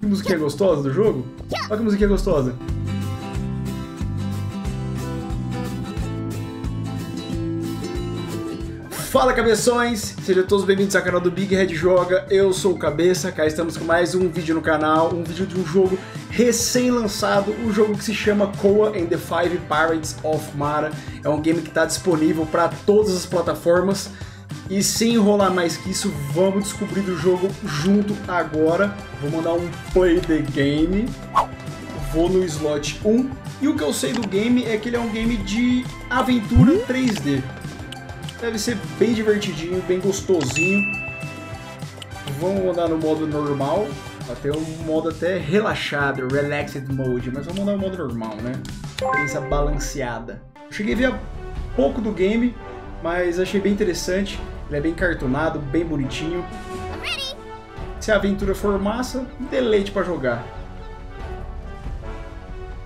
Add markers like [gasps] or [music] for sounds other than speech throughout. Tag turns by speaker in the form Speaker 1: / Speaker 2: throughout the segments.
Speaker 1: Que musiquinha gostosa do jogo? Olha que musiquinha gostosa. Fala cabeções, sejam todos bem-vindos ao canal do Big Red Joga, eu sou o Cabeça, cá estamos com mais um vídeo no canal, um vídeo de um jogo recém-lançado, um jogo que se chama Koa and the Five Pirates of Mara, é um game que está disponível para todas as plataformas, e sem enrolar mais que isso, vamos descobrir o jogo junto agora, vou mandar um play the game, vou no slot 1, e o que eu sei do game é que ele é um game de aventura 3D, Deve ser bem divertidinho, bem gostosinho. Vamos andar no modo normal. Até um modo até relaxado, relaxed mode, mas vamos andar no modo normal, né? Experiência balanceada. cheguei a ver pouco do game, mas achei bem interessante. Ele é bem cartonado, bem bonitinho. Se a aventura for massa, deleite para jogar.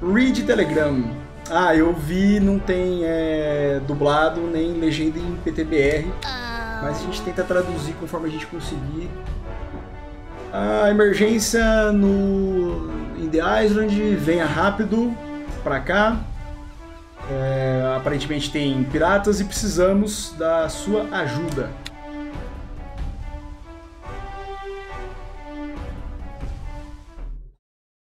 Speaker 1: Read Telegram. Ah, eu vi, não tem é, dublado nem legenda em PTBR, mas a gente tenta traduzir conforme a gente conseguir. A emergência no in The Island, venha rápido pra cá. É, aparentemente tem piratas e precisamos da sua ajuda.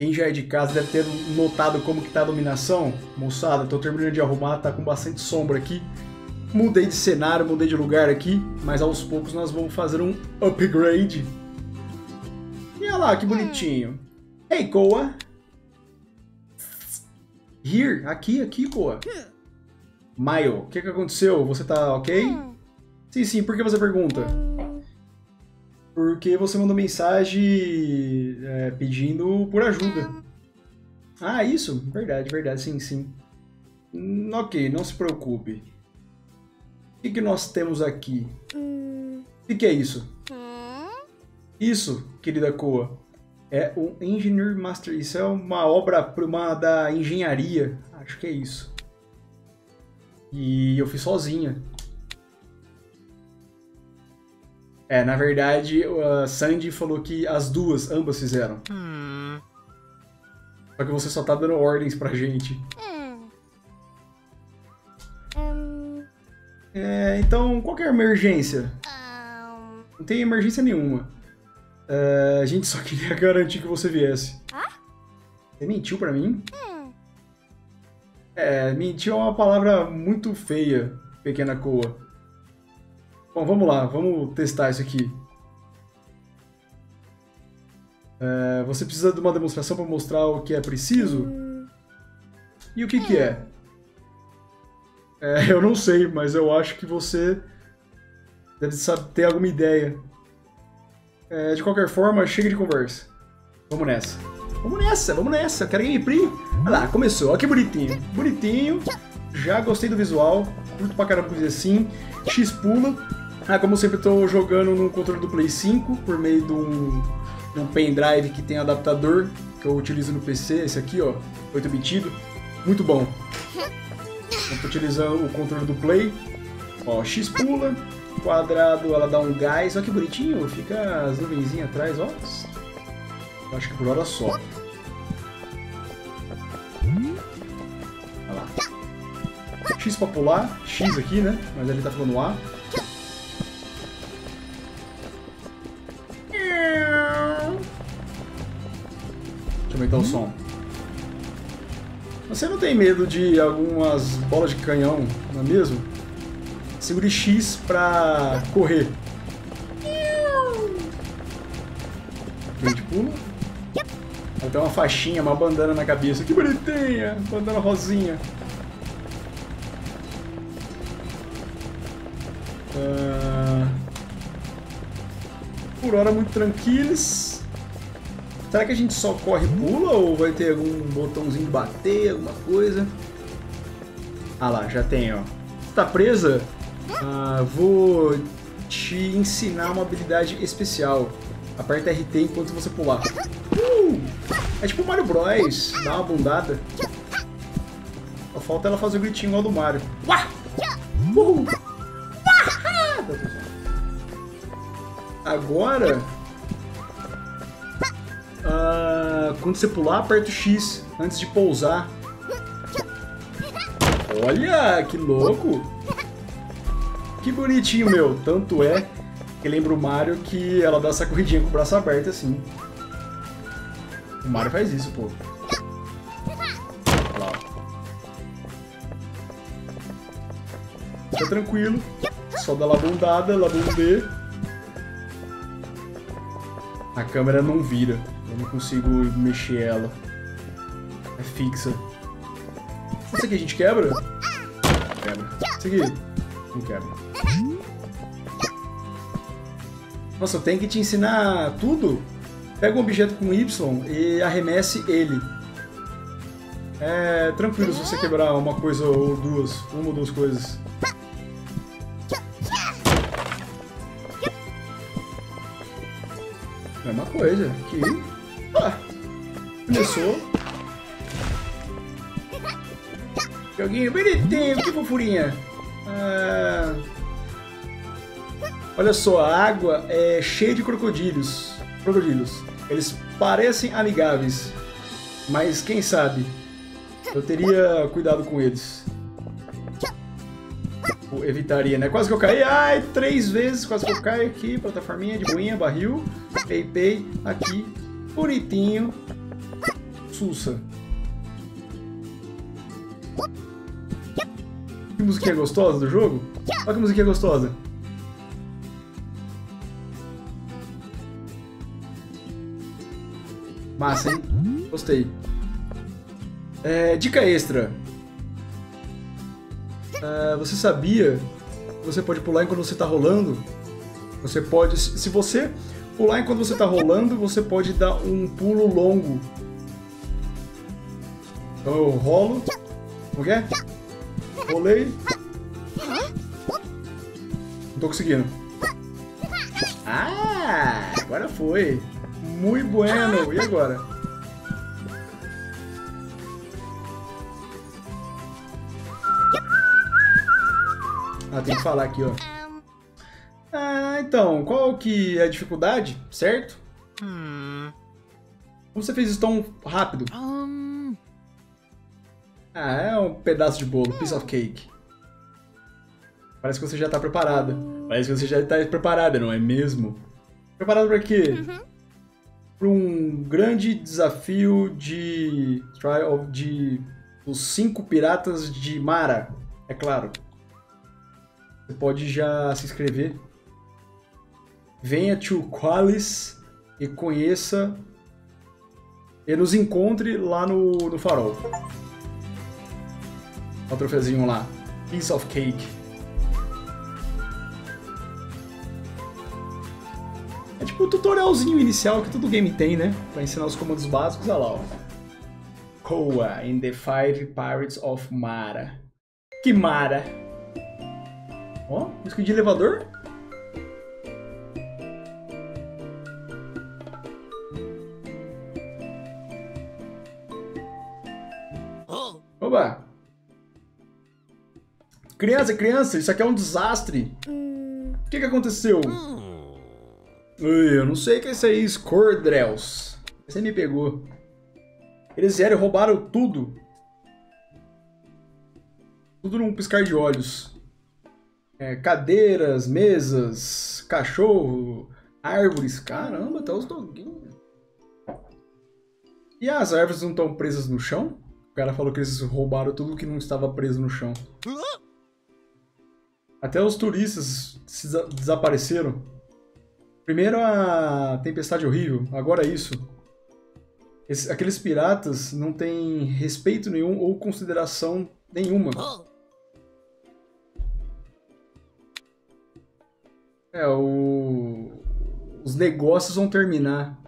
Speaker 1: Quem já é de casa deve ter notado como que tá a iluminação. Moçada, tô terminando de arrumar, tá com bastante sombra aqui. Mudei de cenário, mudei de lugar aqui, mas aos poucos nós vamos fazer um upgrade. E olha lá, que bonitinho. Hey, Koa! Here, aqui, aqui, Koa. Maio, o que que aconteceu? Você tá ok? Sim, sim, por que você pergunta? porque você mandou mensagem é, pedindo por ajuda. Ah, isso? Verdade, verdade, sim, sim. Hum, ok, não se preocupe. O que, que nós temos aqui? O que, que é isso? Isso, querida Koa, é um Engineer Master. Isso é uma obra-prima da engenharia. Acho que é isso. E eu fiz sozinha. É, na verdade, a Sandy falou que as duas, ambas fizeram. Hum. Só que você só tá dando ordens pra gente. Hum. Hum. É, então, qual é a emergência? Um... Não tem emergência nenhuma. É, a gente só [laughs] queria garantir que você viesse. Você mentiu pra mim? Hum. É, mentiu é uma palavra muito feia, pequena Coa. Bom, vamos lá, vamos testar isso aqui. É, você precisa de uma demonstração para mostrar o que é preciso? E o que, que é? é? [laughs] Eu não sei, mas eu acho que você deve saber, ter alguma ideia. É, de qualquer forma, chega de conversa. Vamos nessa. Vamos nessa, vamos nessa. Quero gameplay. Olha lá, começou. Olha que bonitinho. Bonitinho. Já gostei do visual. Curto pra caramba coisa assim. X pula. Ah, como sempre estou jogando no controle do Play 5 por meio de um, de um pendrive que tem adaptador que eu utilizo no PC, esse aqui, ó, 8-bitido. Muito bom. Estou utilizando o controle do Play. Ó, X pula, quadrado ela dá um gás, olha que bonitinho, fica as nuvenzinhas atrás, ó. Eu acho que por hora só. Olha lá. X pra pular, X aqui, né? Mas ele tá falando A. aumentar o som. Você não tem medo de algumas bolas de canhão, não é mesmo? Segure X pra correr. Vem pula. Ela tem uma faixinha, uma bandana na cabeça. Que bonitinha! Bandana rosinha. Uh... Por hora muito tranquilos. Será que a gente só corre e pula ou vai ter algum botãozinho de bater, alguma coisa? Ah lá, já tem, ó. Tá presa? Ah, vou te ensinar uma habilidade especial. Aperta RT enquanto você pular. Uh! É tipo Mario Bros. Dá uma bundada. Só falta ela fazer o gritinho igual do Mario. Uh! Agora Uh, quando você pular, aperta o X antes de pousar. Olha, que louco! Que bonitinho, meu. Tanto é que lembra o Mario que ela dá essa corridinha com o braço aberto assim. O Mario faz isso, pô. Olha lá. Fica tranquilo. Só dá labundada, labundê. A câmera não vira. Eu não consigo mexer ela. É fixa. Isso aqui a gente quebra? Quebra. Isso aqui? Não quebra. Nossa, tenho que te ensinar tudo? Pega um objeto com Y e arremesse ele. É tranquilo se você quebrar uma coisa ou duas. Uma ou duas coisas. Mesma coisa. Aqui. Ah, começou. Joguinho bonitinho, que fofurinha. Ah, olha só, a água é cheia de crocodilos. Crocodilos. Eles parecem amigáveis, mas quem sabe eu teria cuidado com eles. Eu evitaria, né? Quase que eu caí. Ai, três vezes quase que eu caio aqui. Plataforminha de boinha, barril. Pei, pei. Aqui. Bonitinho. Sussa. Que musiquinha gostosa do jogo? Olha que musiquinha gostosa. Massa, hein? Gostei. É, dica extra. É, você sabia que você pode pular enquanto você está rolando? Você pode... Se você pular enquanto você está rolando, você pode dar um pulo longo. Então eu rolo. Como é? Rolei. Não tô conseguindo. Ah, agora foi. Muito bueno. E agora? Ah, tem que falar aqui, ó. Ah, então, qual que é a dificuldade, certo? Como você fez isso tão rápido? Ah, é um pedaço de bolo, piece of cake. Parece que você já tá preparada. Parece que você já tá preparada, não é mesmo? Preparado para quê? Para um grande desafio de de os cinco piratas de Mara, é claro. Você pode já se inscrever. Venha to Qualis e conheça e nos encontre lá no, no farol. Olha o troféuzinho lá. Piece of cake. É tipo o tutorialzinho inicial que todo game tem, né? Pra ensinar os comandos básicos. Olha lá, ó. Koa in the Five Pirates of Mara. Que Mara! Ó, música de elevador. Oba! Criança, criança, isso aqui é um desastre. O que, que aconteceu? Ui, eu não sei o que é isso aí, Scordrels. Você me pegou. Eles vieram e roubaram tudo. Tudo num piscar de olhos. É, cadeiras, mesas, cachorro, árvores. Caramba, até os doguinhos. E as árvores não estão presas no chão? O cara falou que eles roubaram tudo que não estava preso no chão. Até os turistas desapareceram. Primeiro a tempestade horrível, agora isso. Esse, aqueles piratas não têm respeito nenhum ou consideração nenhuma. É, o... os negócios vão terminar.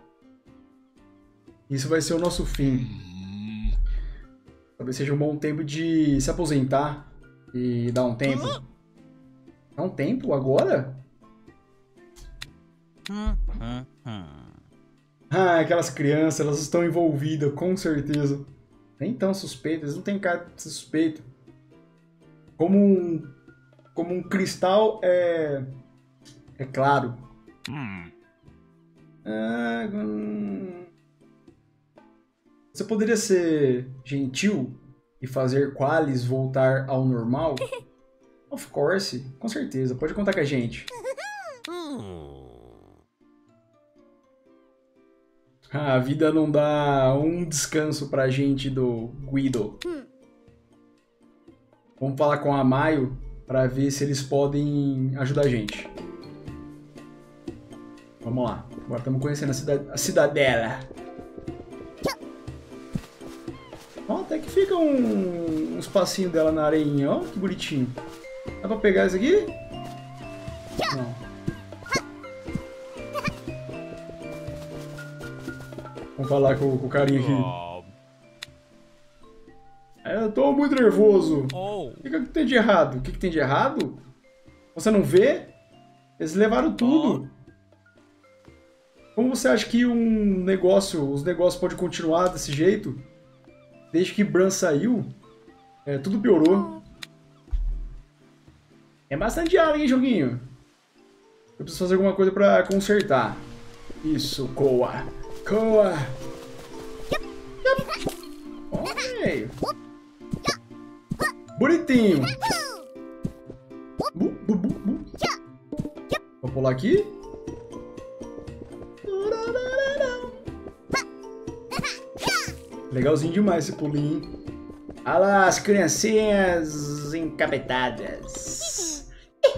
Speaker 1: Isso vai ser o nosso fim. Talvez seja um bom tempo de se aposentar e dar um tempo. Dá um tempo agora? Ah, aquelas crianças, elas estão envolvidas, com certeza. Nem tão suspeitas, não tem cara de suspeito. Como um, como um cristal é, é claro. Ah, hum. Você poderia ser gentil e fazer Qualis voltar ao normal? [laughs] of course, com certeza. Pode contar com a gente. Ah, a vida não dá um descanso pra gente do Guido. Vamos falar com a Maio pra ver se eles podem ajudar a gente. Vamos lá. Agora estamos conhecendo a, cidade, a cidadela. Ó, até que fica um, um espacinho dela na areinha, ó, que bonitinho. Dá pra pegar isso aqui? Falar com, com o carinha aqui. É, eu tô muito nervoso. O que, que tem de errado? O que, que tem de errado? Você não vê? Eles levaram tudo. Como você acha que um negócio, os negócios podem continuar desse jeito? Desde que Bran saiu, é, tudo piorou. É bastante área, hein, joguinho? Eu preciso fazer alguma coisa pra consertar. Isso, Koa. Koa. Olha Bonitinho. Bu, bu, bu, bu. Vou pular aqui. Legalzinho demais esse pulinho. Olha lá as criancinhas encapetadas.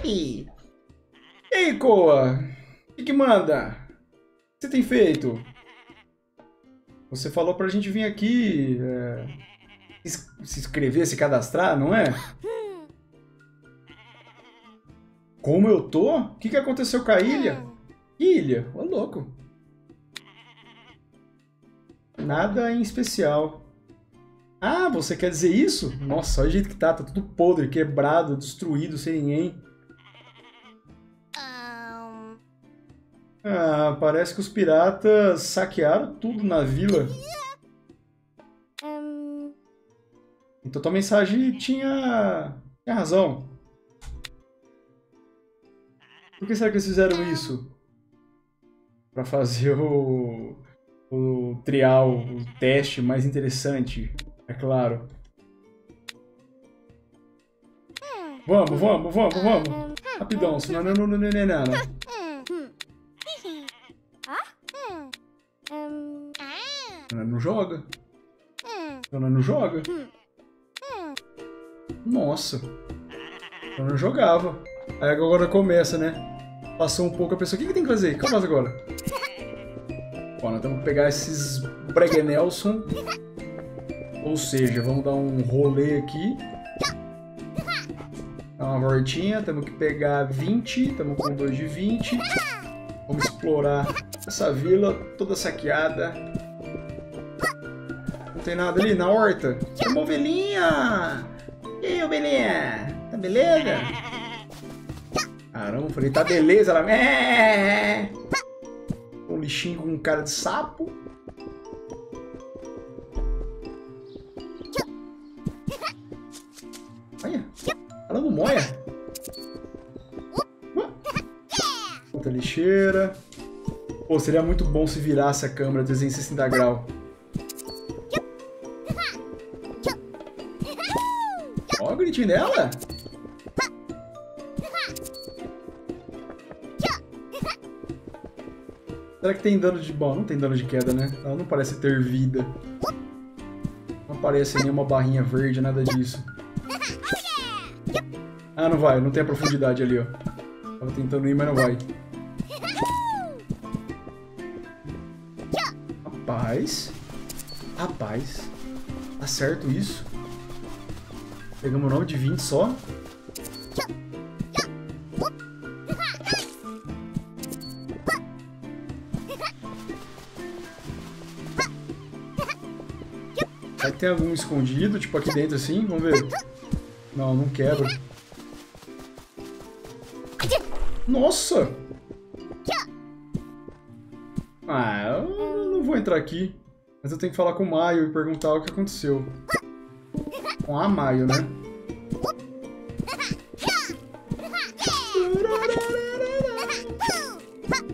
Speaker 1: Ei, Koa! O que, que manda? O que você tem feito? Você falou pra gente vir aqui é, se inscrever, se cadastrar, não é? Como eu tô? O que, que aconteceu com a ilha? Ilha? Ô, louco. Nada em especial. Ah, você quer dizer isso? Nossa, olha o jeito que tá. Tá tudo podre, quebrado, destruído, sem ninguém. Ah, parece que os piratas saquearam tudo na vila. Então tua mensagem tinha, tinha razão. Por que será que eles fizeram isso? Pra fazer o, o trial, o teste mais interessante, é claro. Vamos, vamos, vamos, vamos. Rapidão, senão não, não, não, não, não, joga. Ela não joga. Nossa. Ela não jogava. Aí agora começa, né? Passou um pouco a pessoa. O que, que tem que fazer? O que agora? Ó, nós temos que pegar esses Bregenelson. Ou seja, vamos dar um rolê aqui. Dar uma voltinha. Temos que pegar 20. Estamos com 2 de 20. Vamos explorar essa vila toda saqueada. Não tem nada ali na horta. Tem uma ovelhinha! E aí, ovelhinha? Tá beleza? Caramba, falei, tá beleza? Ela... É. Um lixinho com cara de sapo. Olha, ela não moia. Outra lixeira. Pô, seria muito bom se virasse a câmera 360 graus. Dela. Será que tem dano de... Bom, não tem dano de queda, né? Ela não parece ter vida. Não aparece nenhuma barrinha verde, nada disso. Ah, não vai. Não tem a profundidade ali, ó. Tava tentando ir, mas não vai. Rapaz. Rapaz. Tá certo isso? Pegamos o nome de 20 só. Que tem algum escondido, tipo aqui dentro assim? Vamos ver. Não, não quebra. Nossa! Ah, eu não vou entrar aqui. Mas eu tenho que falar com o Maio e perguntar o que aconteceu com a Maio, né?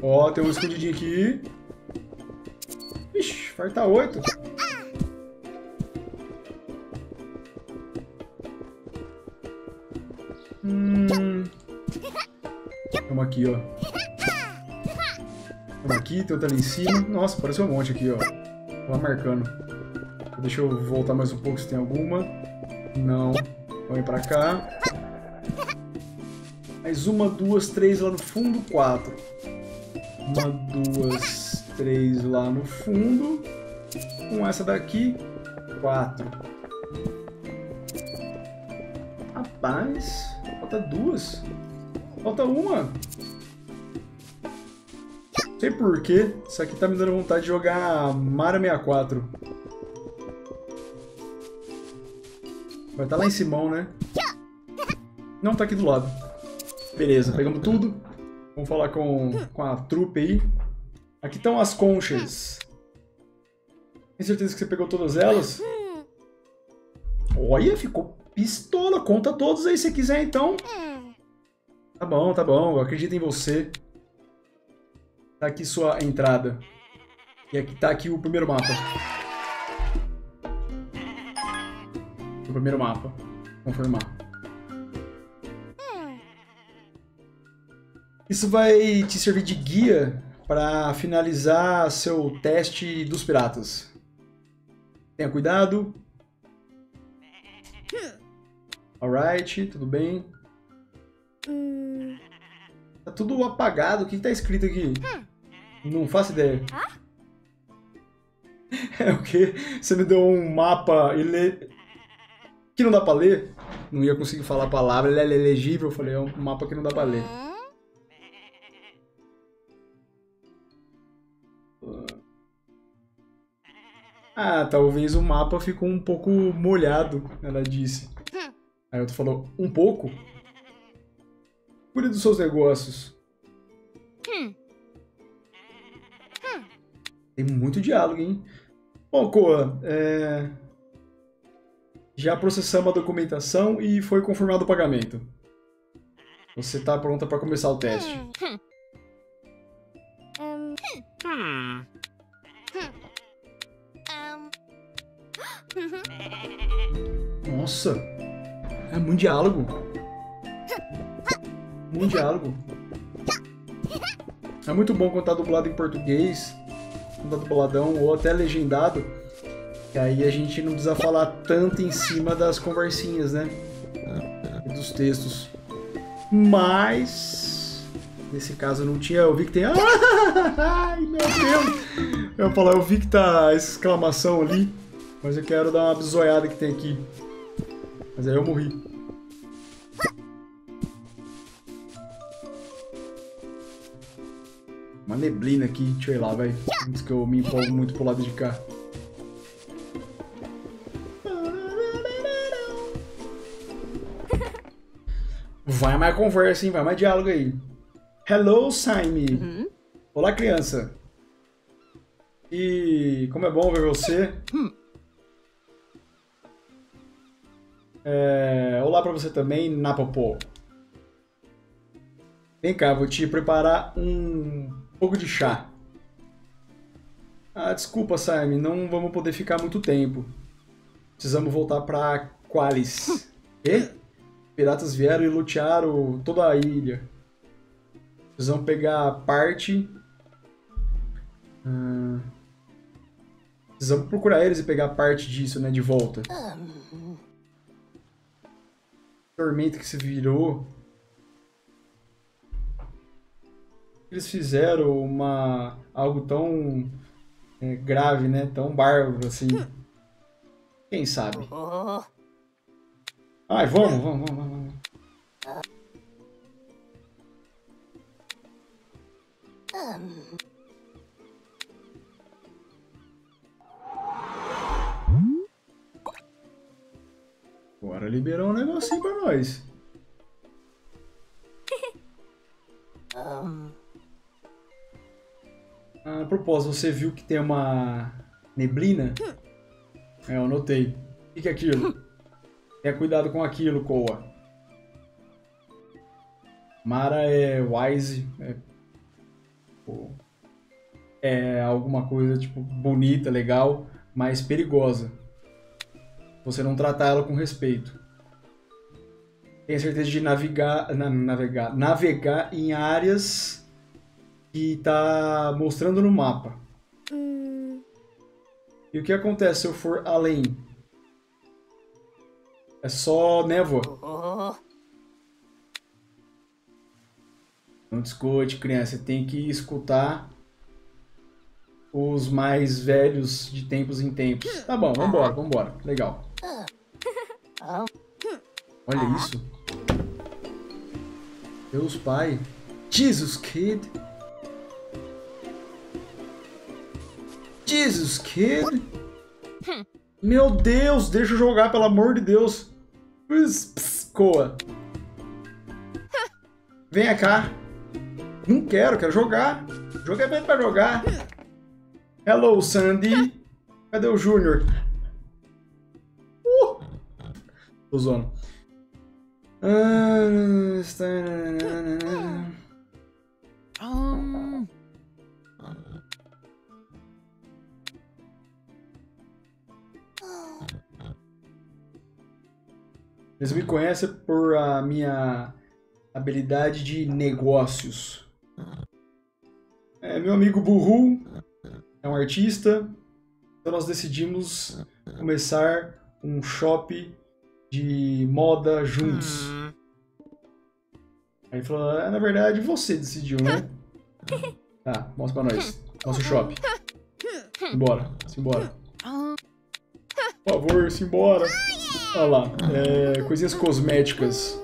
Speaker 1: Ó, tem um escondidinho aqui. Ixi, falta oito. Hum. Vamos aqui, ó. vamos aqui, tem outra ali em cima. Nossa, apareceu um monte aqui, ó. Vou lá marcando. Deixa eu voltar mais um pouco se tem alguma. Não. Vamos pra cá. Mais uma, duas, três lá no fundo, quatro. Uma, duas, três lá no fundo. Com essa daqui, quatro. Rapaz, falta duas. Falta uma. Não sei porquê, isso aqui tá me dando vontade de jogar Mario 64. Vai estar tá lá em Simão, né? Não, tá aqui do lado. Beleza, pegamos tudo. Vamos falar com, com a trupe aí. Aqui estão as conchas. Tem certeza que você pegou todas elas? Olha, ficou pistola. Conta todos aí se quiser, então. Tá bom, tá bom. Eu acredito em você. Tá aqui sua entrada. E aqui tá aqui o primeiro mapa. O primeiro mapa. Confirmar. Isso vai te servir de guia para finalizar seu teste dos piratas. Tenha cuidado. Alright, tudo bem. Tá tudo apagado. O que tá escrito aqui? Não faço ideia. [laughs] É o quê? Você me deu um mapa ele... que não dá pra ler? Não ia conseguir falar a palavra, ele é legível. Eu falei, é um mapa que não dá pra ler. Ah, talvez o mapa ficou um pouco molhado, ela disse. Aí outro falou, um pouco? Cuide dos seus negócios. Tem muito diálogo, hein? Bom, Koa, é... já processamos a documentação e foi confirmado o pagamento. Você está pronta para começar o teste. Nossa, é muito diálogo. Muito diálogo. É muito bom quando tá dublado em português do boladão ou até legendado, que aí a gente não precisa falar tanto em cima das conversinhas, né? Dos textos. Mas nesse caso não tinha, eu vi que tem. [laughs] Ai meu Deus! Eu falar, eu vi que tá essa exclamação ali, mas eu quero dar uma bisoiada que tem aqui. Mas aí eu morri. Uma neblina aqui, deixa eu ir lá, vai. Antes que eu me empolgo muito pro lado de cá. Vai mais conversa, hein? Vai mais diálogo aí. Hello, Saime. Uhum. Olá, criança. E como é bom ver você. É... Olá pra você também, Napopô. Vem cá, vou te preparar um pouco de chá. Ah, desculpa, Simon, não vamos poder ficar muito tempo. Precisamos voltar para Qualis. e? Piratas vieram e lutearam toda a ilha. Precisamos pegar parte. Ah, precisamos procurar eles e pegar parte disso, né, de volta. Tormenta que se virou. eles fizeram uma algo tão é, grave, né? Tão bárbaro assim. Quem sabe? Ai, vamos, vamos, vamos, vamos. Agora liberou um negocinho pra nós. A propósito, você viu que tem uma neblina? É, eu notei. O que é aquilo? Tenha cuidado com aquilo, Koa. Mara é wise. É, é alguma coisa, tipo, bonita, legal, mas perigosa. Você não tratar ela com respeito. tenha certeza de navegar, na, navegar, navegar em áreas que está mostrando no mapa.
Speaker 2: Hum,
Speaker 1: E o que acontece se eu for além? É só névoa. Não discute, criança. Você tem que escutar os mais velhos de tempos em tempos. Tá bom, vambora, vambora. Legal. Olha isso. Deus Pai. Jesus Kid. Jesus Kid. Meu Deus, deixa eu jogar, pelo amor de Deus. Pss, Coa. [laughs] Venha cá. Não quero, quero jogar. Jogo é feito pra jogar. Hello, Sandy. [laughs] Cadê o Júnior? Uh! Tô zoando. Ah, está- Eles me conhecem por a minha habilidade de negócios. É, meu amigo Burru é um artista, então nós decidimos começar um shop de moda juntos. Aí ele falou, "Ah, na verdade você decidiu, né? [laughs] Tá, mostra pra nós. Nosso shop. [laughs] Simbora, simbora. Por favor, simbora. Olha lá, é, coisinhas cosméticas.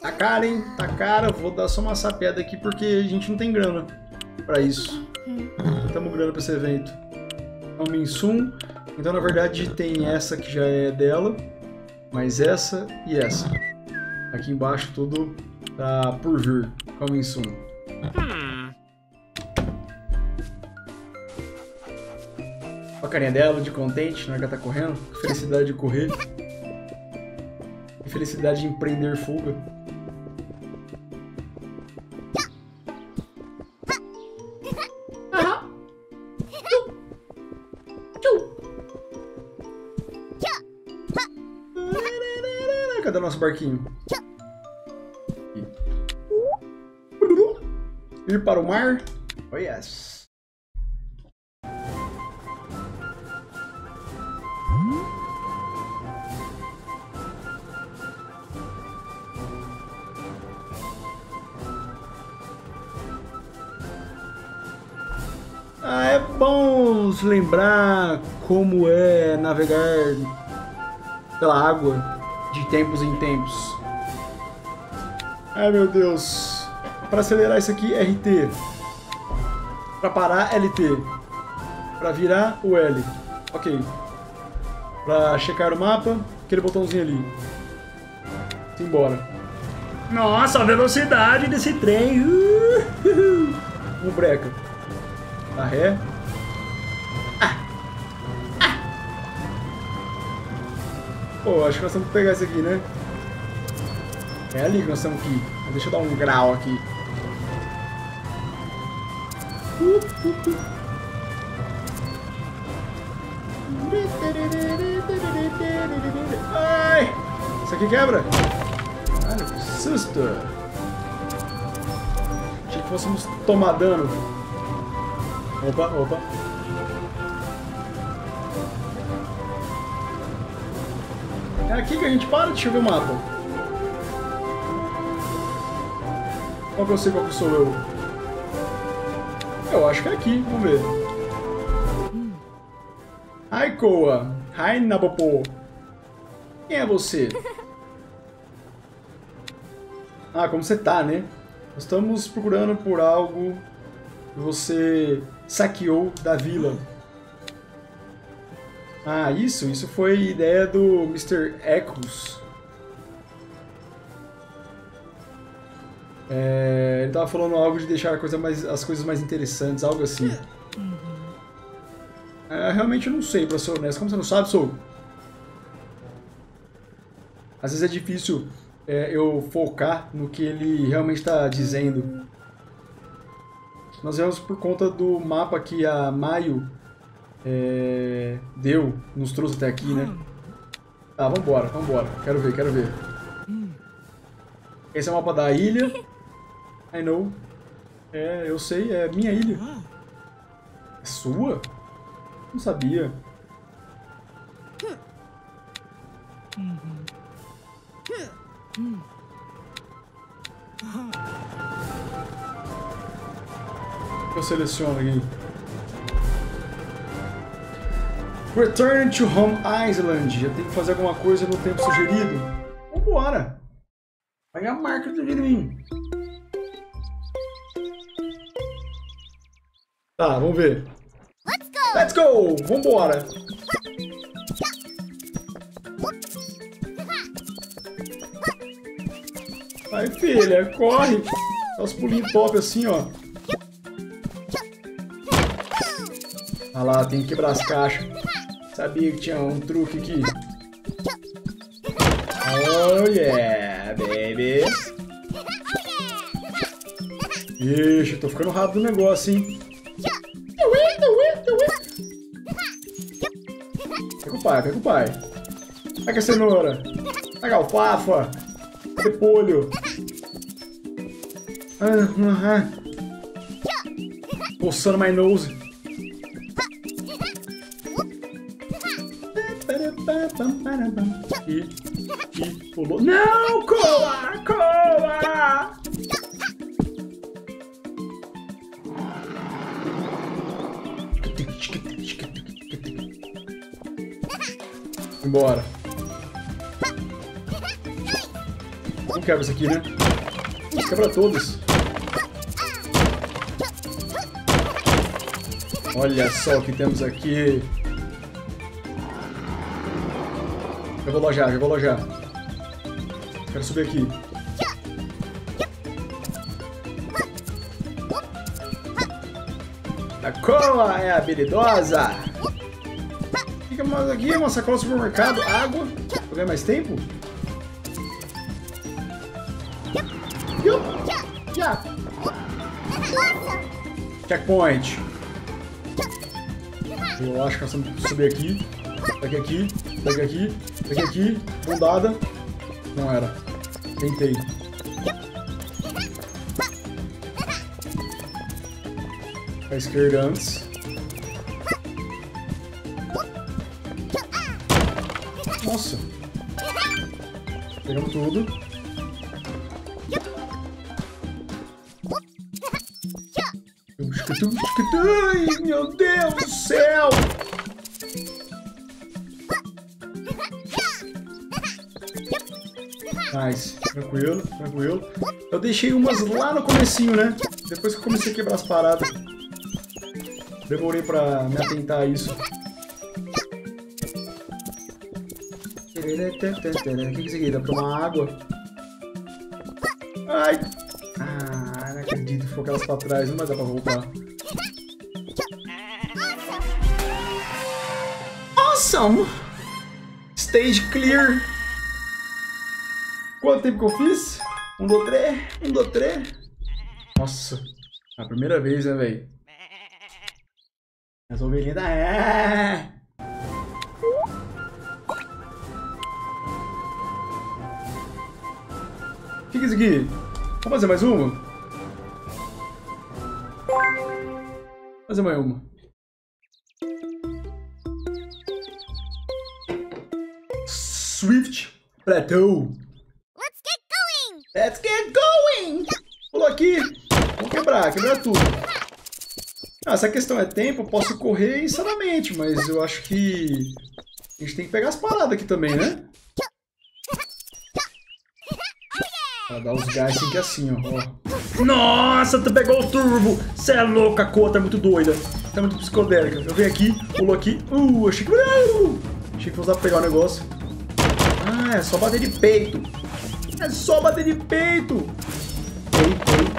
Speaker 1: Tá cara, hein? Tá cara. Vou dar só uma sapeada aqui porque a gente não tem grana pra isso. Tamo grana pra esse evento. É um Minsum. Então, na verdade, tem essa que já é dela. Mas essa e essa. Aqui embaixo tudo tá por vir. Com a Minsum. Carinha dela, de contente, na hora que ela tá correndo. Felicidade de correr. Felicidade de empreender fuga. Cadê nosso barquinho? Ir para o mar? Oh yes. Lembrar como é navegar pela água de tempos em tempos. Ai meu Deus. Para acelerar isso aqui, RT. Para parar, LT. Para virar, o L. Ok. Para checar o mapa, aquele botãozinho ali. Simbora. Nossa, a velocidade desse trem. Uh, um breca. Dá ré. Pô, acho que nós temos que pegar esse aqui, né? É ali que nós temos que ir. Deixa eu dar um grau aqui. Ai! Isso aqui quebra? Olha que susto! Achei que fôssemos tomar dano. Opa, opa. É aqui que a gente para? Deixa eu ver o mapa. Qual que eu sei qual que sou eu? Eu acho que é aqui, vamos ver. Hi, Koa. Hi, Nabopo. Quem é você? [laughs] Ah, como você tá, né? Nós estamos procurando por algo que você saqueou da vila. Ah, isso? Isso foi ideia do Mr. Echoes. É, ele tava falando algo de deixar coisa mais, as coisas mais interessantes, algo assim. É, realmente eu não sei, pra ser honesto. Como você não sabe, sou. Às vezes é difícil é, eu focar no que ele realmente está dizendo. Nós viemos por conta do mapa que a Maio É... Deu, nos trouxe até aqui, né? Tá, vambora, vambora. Quero ver, quero ver. Esse é o mapa da ilha. [laughs] I know. É, eu sei, é minha ilha. É sua? Não sabia. Eu seleciono aqui. Return to Home Island. Eu tenho que fazer alguma coisa no tempo sugerido. Vambora. Vai a marca do mim. Tá, vamos ver. Let's go! Let's go! Vambora! Vai, filha, corre! Dá os pulinhos top assim, ó. Olha lá, tem que quebrar as caixas. Sabia que tinha um truque aqui. Oh yeah, baby! Ixi, tô ficando rápido no negócio, hein? Pega o pai, pega o pai. Pega a cenoura. Pega a alfafa. Repolho. Ah, Coçando my nose. E, e pulou. Não, Coa! Coa! Embora. Não quebra isso aqui, né? Quebra todos. Olha só o que temos aqui. Eu vou lojar, eu vou lojar. Quero subir aqui. A Koa é habilidosa. Fica mais aqui, uma sacola do supermercado, água. Vou ganhar mais tempo? Checkpoint. Eu acho que nós que subir aqui. Daqui aqui, daqui aqui, daqui aqui, bundada. Não era. Tentei. A esquerda antes. Nossa. Pegamos tudo. Meu Deus do céu! Nice. Tranquilo, tranquilo. Eu deixei umas lá no comecinho, né? Depois que eu comecei a quebrar as paradas. Demorei pra me atentar a isso. O que é isso aqui? Dá pra tomar água? Ai! Ah, não acredito. Ficou aquelas pra trás. Não vai dar pra voltar. Awesome! Stage clear! Quanto tempo que eu fiz? Um, dois, três. Um, dois, três. Nossa. É a primeira vez, né, velho? As ovelhinhas da... É. O que é isso aqui? Vamos fazer mais uma? Fazer mais uma. Swift Plateau. Let's get going! Pulou aqui. Vamos quebrar, quebrar tudo. Ah, se a questão é tempo, eu posso correr insanamente, mas eu acho que a gente tem que pegar as paradas aqui também, né? Pra dar os gás tem que assim, ó. Nossa, tu pegou o turbo! Você é louca, a cor tá muito doida. Tá muito psicodélica. Eu venho aqui, pulou aqui. Uh, achei que... Achei que fosse dar pra pegar o negócio. Ah, é só bater de peito. É só bater de peito. Ei, ei.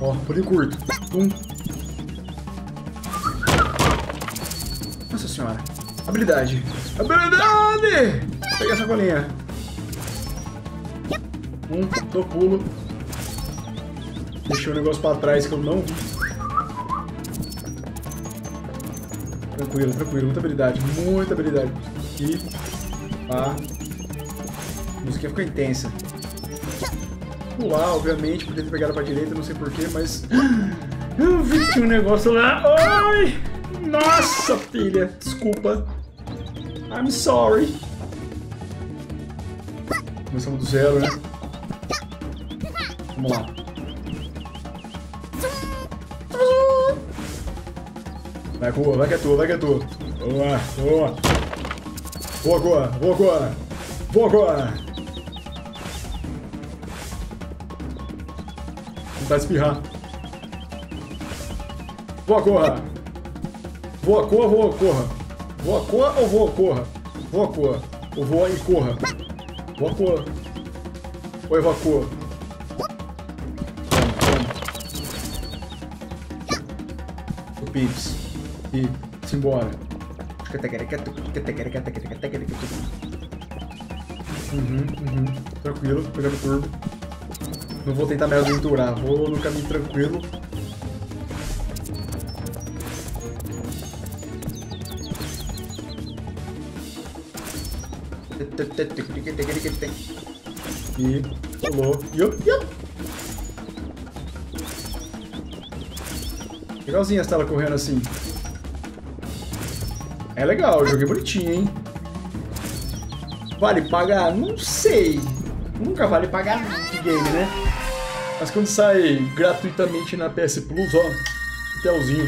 Speaker 1: Ó, pulinho curto. Um. Nossa senhora. Habilidade. Habilidade! Pega essa colinha. Um, dou pulo. Deixei o negócio pra trás que eu não. Tranquilo, tranquilo. Muita habilidade, muita habilidade. E... Pá. A música ficou intensa. Pular, obviamente, podia ter pegado pra direita, não sei porquê, mas... [gasps] Eu vi que tinha um negócio lá. Ai! Nossa, filha! Desculpa. I'm sorry. Começamos do zero, né? Vamos lá. Vai, Goa, vai que é tua, vai que é tua. Boa, boa. Boa, Goa, boa, Goa. Boa, Goa. Tentar espirrar. Voa, corra. Voa, corra, voa, corra. Voa, corra ou voa, corra? Voa, corra. Ou voa e corra. Voa, corra. Ou evacua. O Pips. E simbora. Uhum, uhum. Tranquilo, pegando turbo. Não vou tentar me aventurar, vou no caminho tranquilo. E pulou. Yup, yup. Legalzinha essa tela correndo assim. É legal, é bonitinho, hein? Vale pagar? Não sei. Nunca vale pagar no game, né? Mas quando sai gratuitamente na PS Plus, ó, telzinho.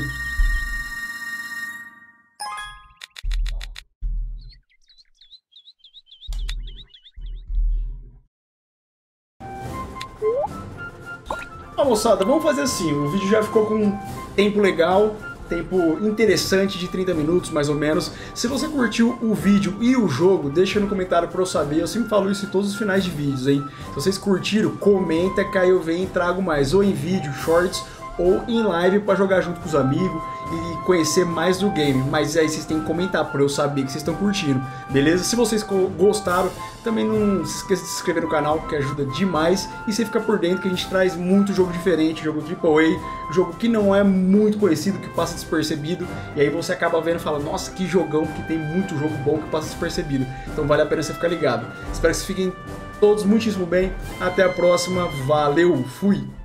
Speaker 1: Ó, moçada, vamos fazer assim, o vídeo já ficou com um tempo legal, tempo interessante de 30 minutos, mais ou menos. Se você curtiu o vídeo e o jogo, deixa no comentário para eu saber. Eu sempre falo isso em todos os finais de vídeos, hein? Se vocês curtiram, comenta eu venho e trago mais, ou em vídeo, shorts, ou em live para jogar junto com os amigos e conhecer mais do game. Mas aí vocês têm que comentar para eu saber que vocês estão curtindo, beleza? Se vocês gostaram, também não se esqueça de se inscrever no canal, que ajuda demais. E você fica por dentro que a gente traz muito jogo diferente, jogo AAA, jogo que não é muito conhecido, que passa despercebido. E aí você acaba vendo e fala, nossa, que jogão, que tem muito jogo bom que passa despercebido. Então vale a pena você ficar ligado. Espero que vocês fiquem todos muitíssimo bem. Até a próxima. Valeu, fui!